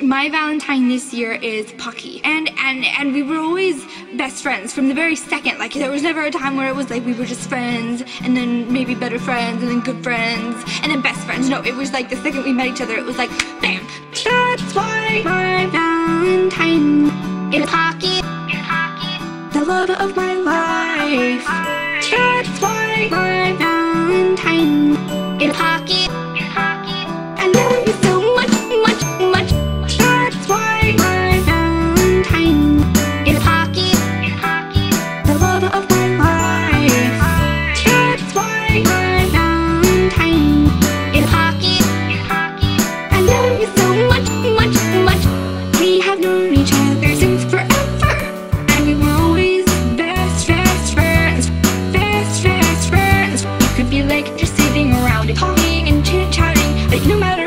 My Valentine this year is Pocky, and and and we were always best friends from the very second. Like there was never a time where it was like we were just friends, and then maybe better friends, and then good friends, and then best friends. No, it was like the second we met each other, it was like bam. That's why my Valentine is Pocky, the love of my life. That's why my Valentine is Pocky. Like just sitting around talking and chit chatting, like no matter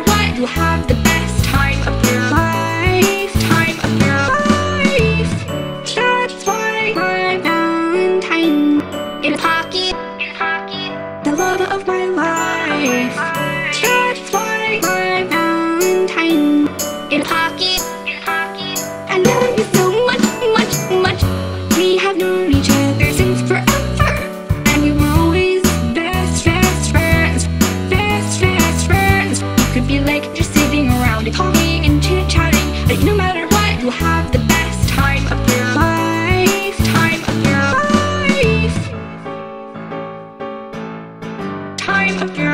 could be like just sitting around and talking and chit-chatting But no matter what, you'll have the best time of your life. Time of your life. Time of your